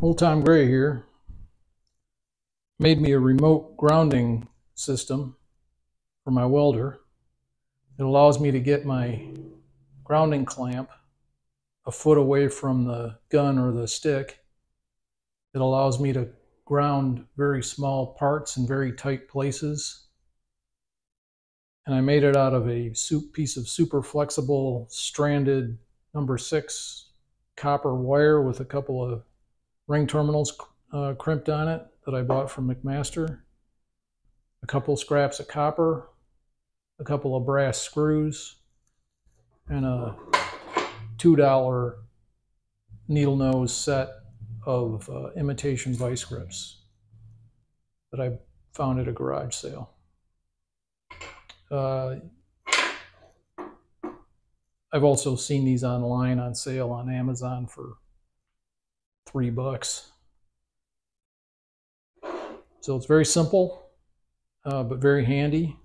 Old Time Gray here made me a remote grounding system for my welder. It allows me to get my grounding clamp a foot away from the gun or the stick. It allows me to ground very small parts in very tight places. And I made it out of a piece of super flexible stranded number six copper wire with a couple of ring terminals uh, crimped on it that I bought from McMaster, a couple scraps of copper, a couple of brass screws, and a $2 needle nose set of uh, imitation vice grips that I found at a garage sale. Uh, I've also seen these online on sale on Amazon for three bucks. So it's very simple, uh, but very handy.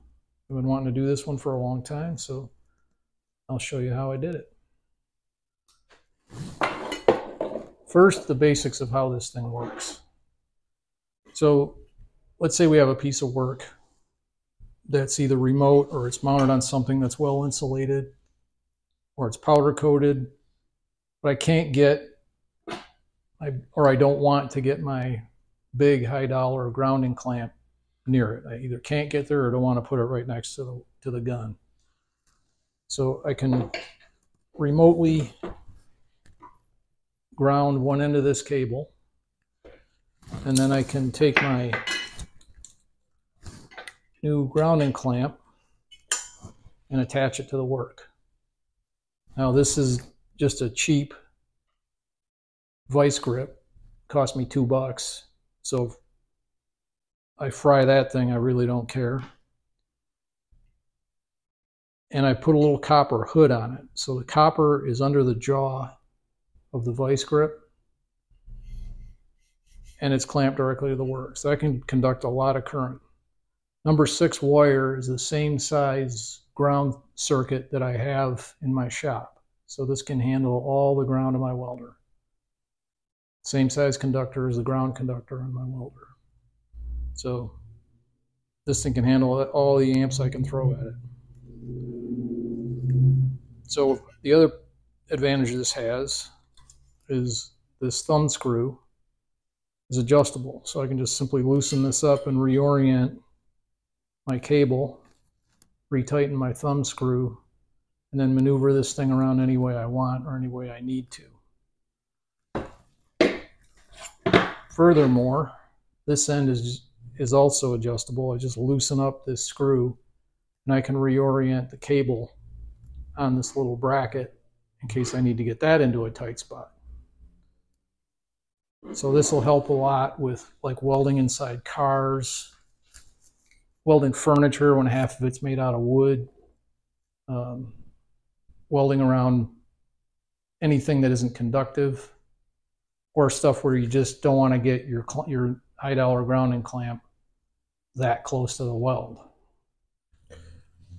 I've been wanting to do this one for a long time, so I'll show you how I did it. First, the basics of how this thing works. So let's say we have a piece of work that's either remote or it's mounted on something that's well insulated or it's powder coated, but I can't get I, or I don't want to get my big high dollar grounding clamp near it. I either can't get there or don't want to put it right next to the, to the gun. So I can remotely ground one end of this cable and then I can take my new grounding clamp and attach it to the work. Now this is just a cheap vice grip cost me two bucks. So I fry that thing, I really don't care. And I put a little copper hood on it. So the copper is under the jaw of the vice grip and it's clamped directly to the work. So I can conduct a lot of current. Number six wire is the same size ground circuit that I have in my shop. So this can handle all the ground of my welder. Same size conductor as the ground conductor on my welder. So this thing can handle all the amps I can throw at it. So the other advantage this has is this thumb screw is adjustable. So I can just simply loosen this up and reorient my cable, retighten my thumb screw, and then maneuver this thing around any way I want or any way I need to. Furthermore, this end is, is also adjustable. I just loosen up this screw and I can reorient the cable on this little bracket in case I need to get that into a tight spot. So this will help a lot with like welding inside cars, welding furniture when half of it's made out of wood, um, welding around anything that isn't conductive or stuff where you just don't want to get your your high dollar grounding clamp that close to the weld.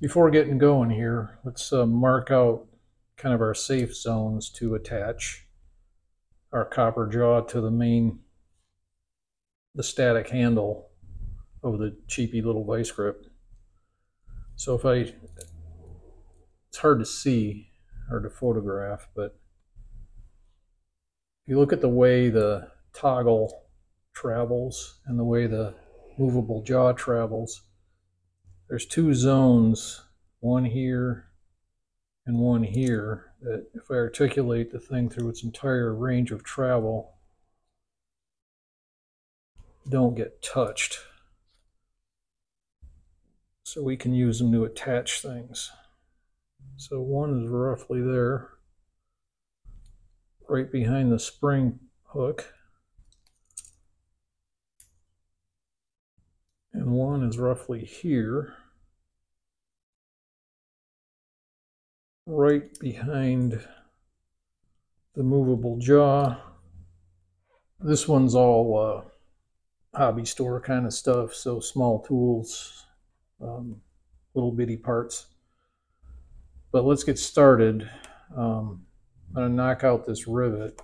Before getting going here, let's uh, mark out kind of our safe zones to attach our copper jaw to the main, the static handle of the cheapy little vice grip. So if I, it's hard to see, hard to photograph, but if you look at the way the toggle travels and the way the movable jaw travels, there's two zones, one here and one here, that if I articulate the thing through its entire range of travel, don't get touched. So we can use them to attach things. So one is roughly there right behind the spring hook. And one is roughly here, right behind the movable jaw. This one's all uh, hobby store kind of stuff, so small tools, um, little bitty parts. But let's get started. Um, I'm to knock out this rivet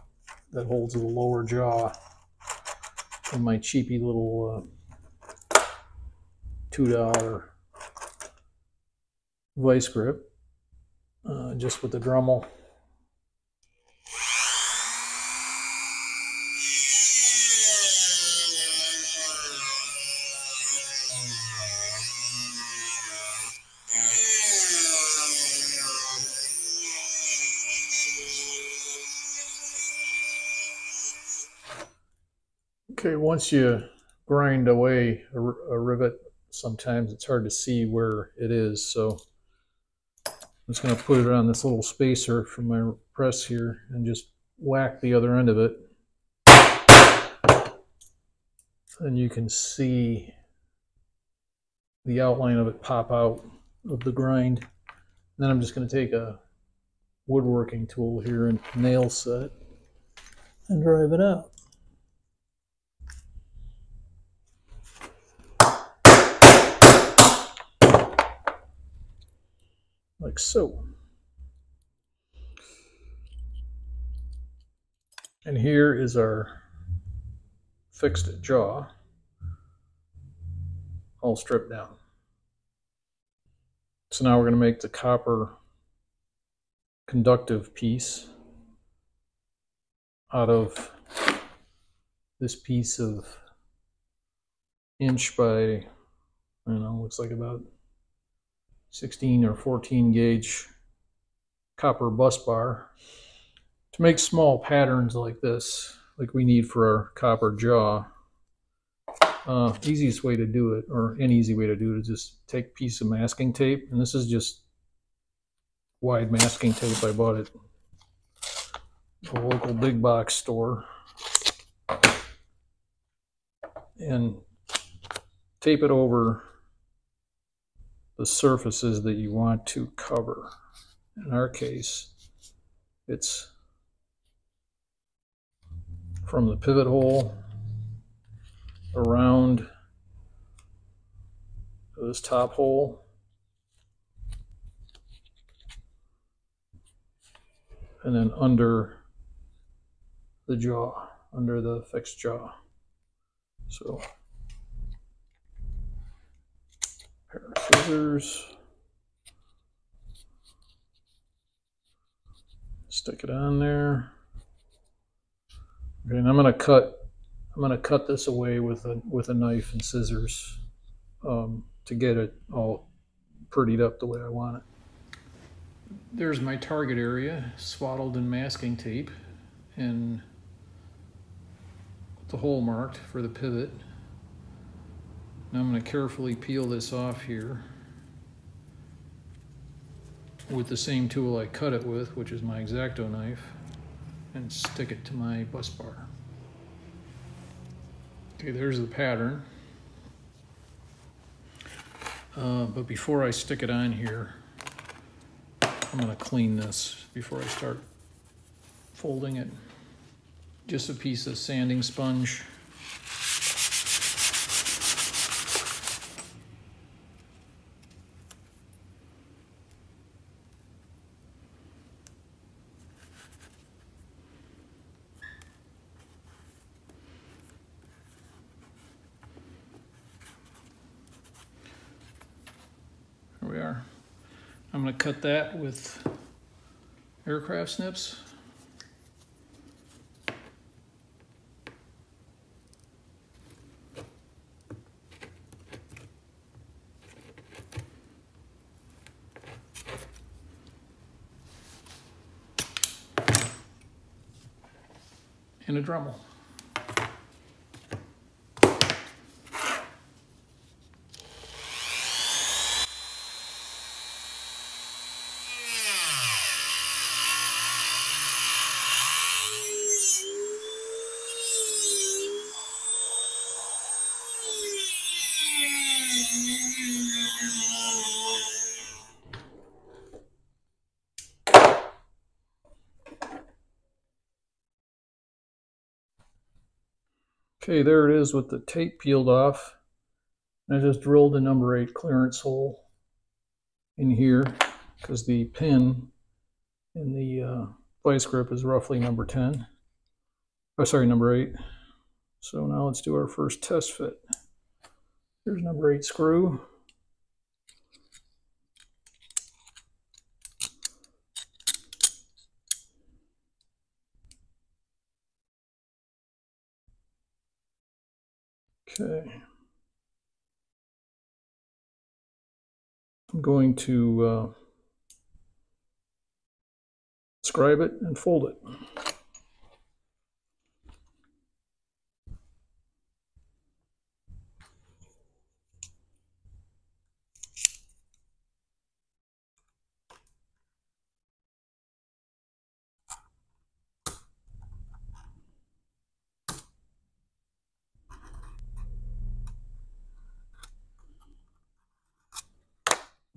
that holds the lower jaw in my cheapy little uh, $2 vice grip, uh, just with the Dremel. Okay, once you grind away a, a, rivet, sometimes it's hard to see where it is. So I'm just going to put it on this little spacer from my press here and just whack the other end of it. And you can see the outline of it pop out of the grind. And then I'm just going to take a woodworking tool here and nail set and drive it out. So. And here is our fixed jaw all stripped down. So now we're going to make the copper conductive piece out of this piece of inch by, I don't know, looks like about 16 or 14 gauge copper bus bar to make small patterns like this, like we need for our copper jaw. Uh, easiest way to do it, or an easy way to do it, is just take a piece of masking tape, and this is just wide masking tape. I bought it at a local big box store, and tape it over the surfaces that you want to cover. In our case, it's from the pivot hole around this top hole and then under the jaw, under the fixed jaw. So pair of scissors. Stick it on there. Okay, and I'm gonna cut. I'm gonna cut this away with a with a knife and scissors um, to get it all prettied up the way I want it. There's my target area, swaddled in masking tape, and the hole marked for the pivot. Now I'm going to carefully peel this off here with the same tool I cut it with, which is my X-Acto knife, and stick it to my bus bar. Okay, there's the pattern. Uh, but before I stick it on here, I'm going to clean this before I start folding it. Just a piece of sanding sponge. we are. I'm going to cut that with aircraft snips. and a Dremel. Okay, there it is with the tape peeled off. I just drilled a number 8 clearance hole in here because the pin in the uh, vice grip is roughly number 10. Oh, sorry, number 8. So now let's do our first test fit. Here's number eight screw. Okay. I'm going to uh, scribe it and fold it.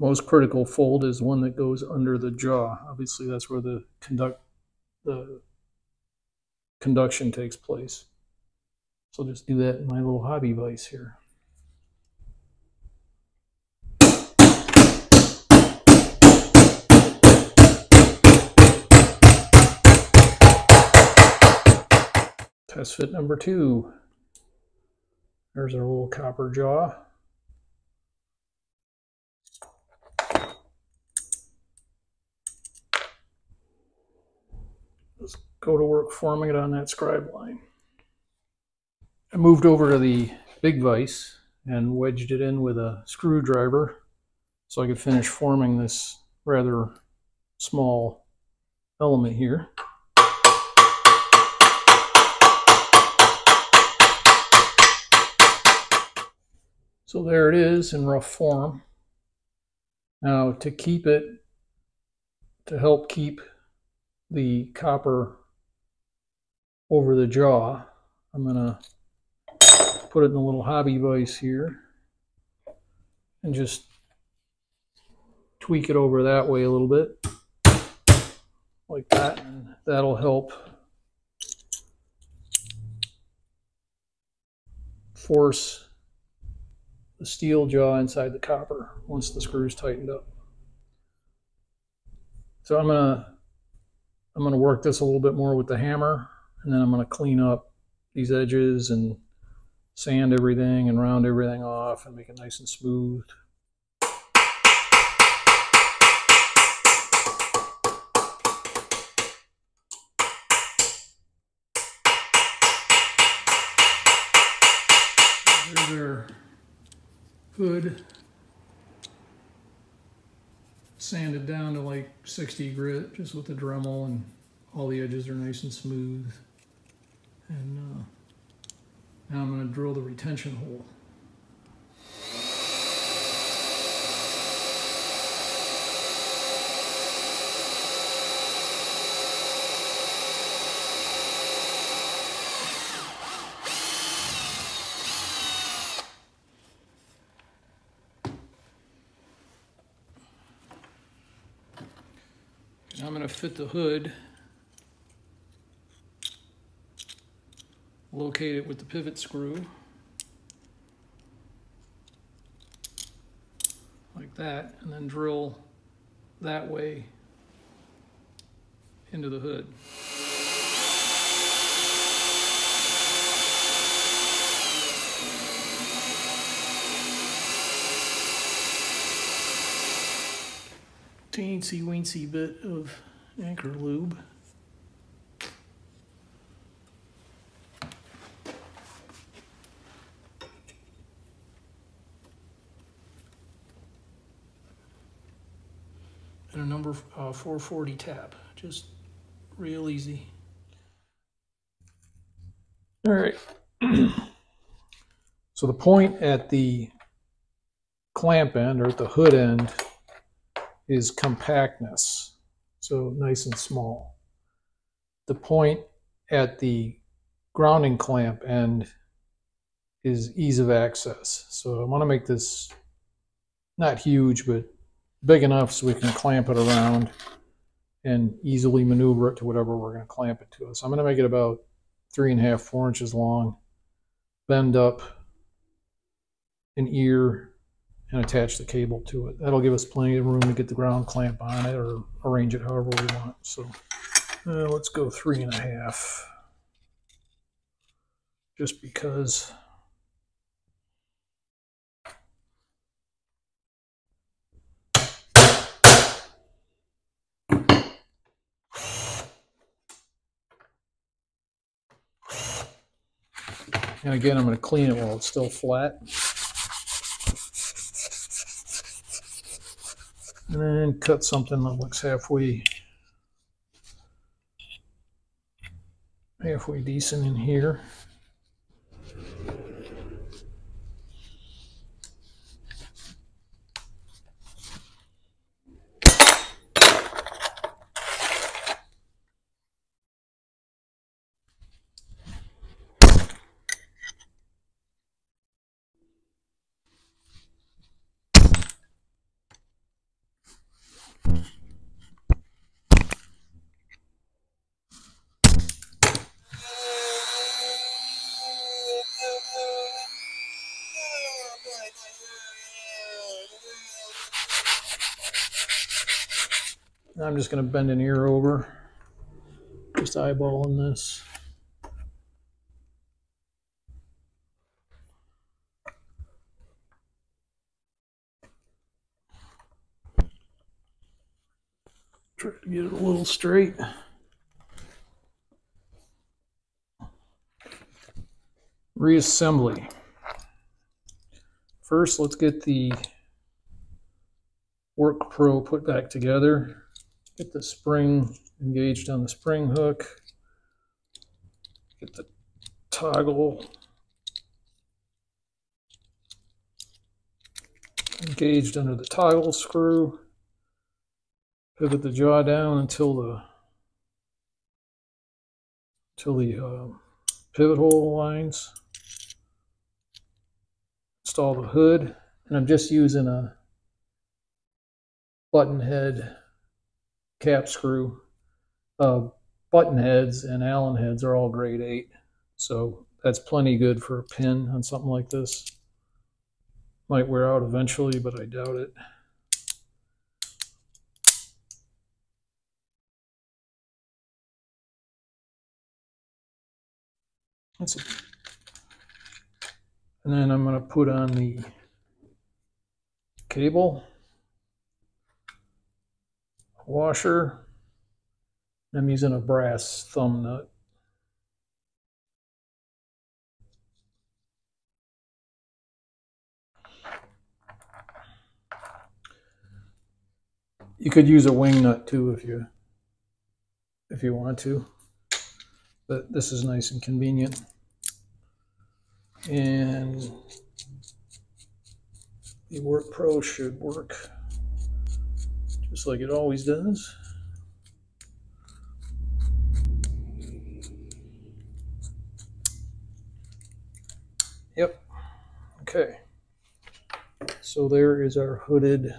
Most critical fold is one that goes under the jaw. Obviously, that's where the conduct the conduction takes place. So just do that in my little hobby vise here. Test fit number two. There's our little copper jaw. Let's go to work forming it on that scribe line. I moved over to the big vise and wedged it in with a screwdriver so I could finish forming this rather small element here. So there it is in rough form. Now to keep it, to help keep the copper over the jaw. I'm going to put it in a little hobby vise here and just tweak it over that way a little bit like that and that'll help force the steel jaw inside the copper once the screws tightened up. So I'm to I'm going to work this a little bit more with the hammer and then I'm going to clean up these edges and sand everything and round everything off and make it nice and smooth. There's our hood sanded down to like 60 grit just with the Dremel and all the edges are nice and smooth. And uh, now I'm going to drill the retention hole. I'm going to fit the hood, locate it with the pivot screw, like that, and then drill that way into the hood. teensy weensy bit of Anchorlube. And a uh, 440 tap, just real easy. All right. so the point at the clamp end or at the hood end is compactness, so nice and small. The point at the grounding clamp end is ease of access. So I want to make this not huge, but big enough so we can clamp it around and easily maneuver it to whatever we're going to clamp it to. So I'm going to make it about three and a half, four inches long, bend up an ear and attach the cable to it. That'll give us plenty of room to get the ground clamp on it or arrange it however we want. So uh, let's go three and a half. just because And again, I'm going to clean it while it's still flat. And then cut something that looks halfway halfway decent in here. I'm just going to bend an ear over, just eyeballing this. Try to get it a little straight. Reassembly. First, let's get the Work Pro put back together. Get the spring engaged on the spring hook. Get the toggle engaged under the toggle screw pivot the jaw down until the until the uh, pivot hole lines. Install the hood, and I'm just using a button head cap screw. Uh, button heads and Allen heads are all grade 8, so that's plenty good for a pin on something like this. Might wear out eventually, but I doubt it. That's it. And then I'm going to put on the cable, washer. I'm using a brass thumb nut. You could use a wing nut too if you if you want to, but this is nice and convenient and the Work Pro should work just like it always does. Yep. Okay. So there is our hooded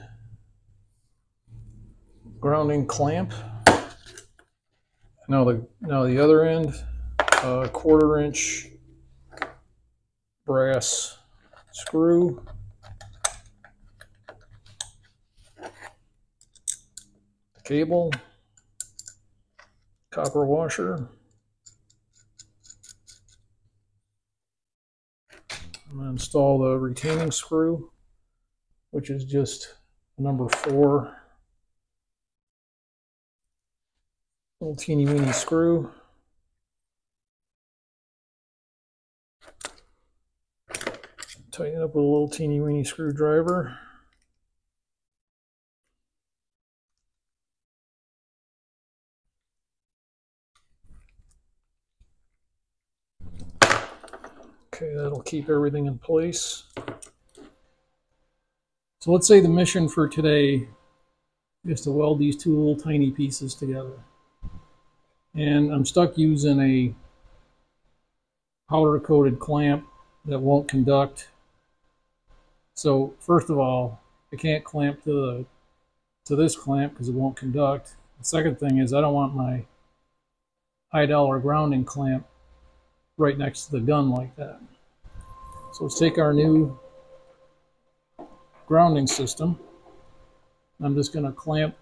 grounding clamp. Now the now the other end, a uh, quarter inch brass screw. Cable, copper washer. I'm going to install the retaining screw, which is just number four. Little teeny weeny screw. Tighten it up with a little teeny weeny screwdriver. Okay, that'll keep everything in place. So let's say the mission for today is to weld these two little tiny pieces together. And I'm stuck using a powder coated clamp that won't conduct so first of all, I can't clamp to the to this clamp because it won't conduct. The second thing is I don't want my high dollar grounding clamp right next to the gun like that. So let's take our new grounding system. I'm just going to clamp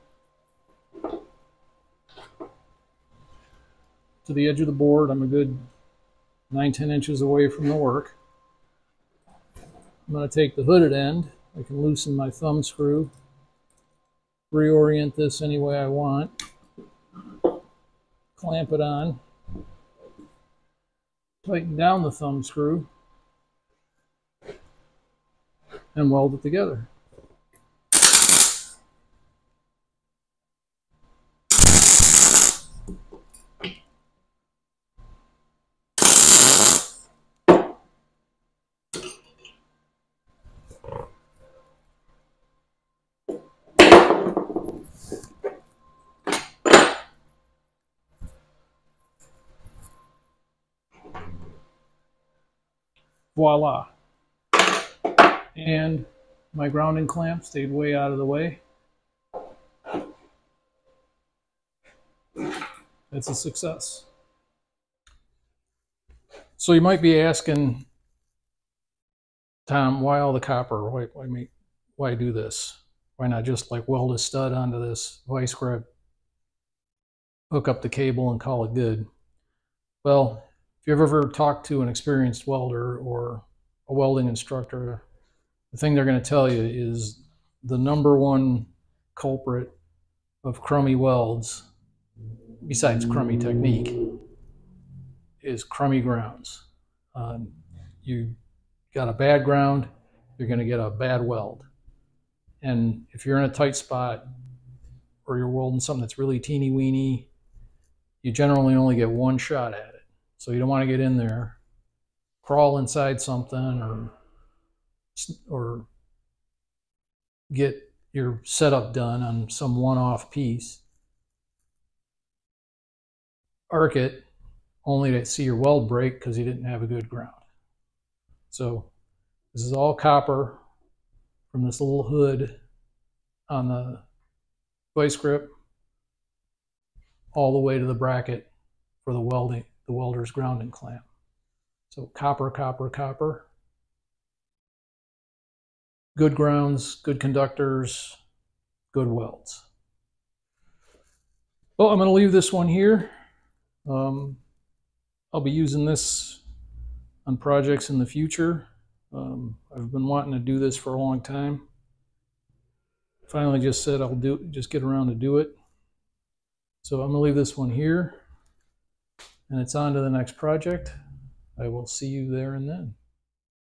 to the edge of the board. I'm a good nine, 10 inches away from the work. I'm going to take the hooded end. I can loosen my thumb screw, reorient this any way I want, clamp it on, tighten down the thumb screw, and weld it together. Voila. And my grounding clamp stayed way out of the way. It's a success. So you might be asking, Tom, why all the copper? Why, why, why do this? Why not just like weld a stud onto this vice grip, hook up the cable and call it good? Well, if you've ever talked to an experienced welder or a welding instructor, the thing they're going to tell you is the number one culprit of crummy welds, besides crummy technique, is crummy grounds. Um, you got a bad ground, you're going to get a bad weld. And if you're in a tight spot or you're welding something that's really teeny weeny, you generally only get one shot at it. So you don't want to get in there, crawl inside something, or or get your setup done on some one-off piece. Arc it only to see your weld break because you didn't have a good ground. So this is all copper from this little hood on the vice grip all the way to the bracket for the welding the welder's grounding clamp. So copper, copper, copper. Good grounds, good conductors, good welds. Well, I'm going to leave this one here. Um, I'll be using this on projects in the future. Um, I've been wanting to do this for a long time. Finally just said I'll do just get around to do it. So I'm going to leave this one here and it's on to the next project. I will see you there and then.